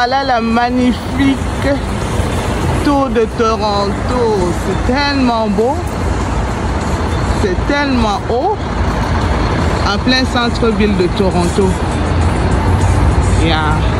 Voilà la magnifique tour de Toronto. C'est tellement beau. C'est tellement haut. En plein centre-ville de Toronto. Yeah.